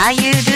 Bayou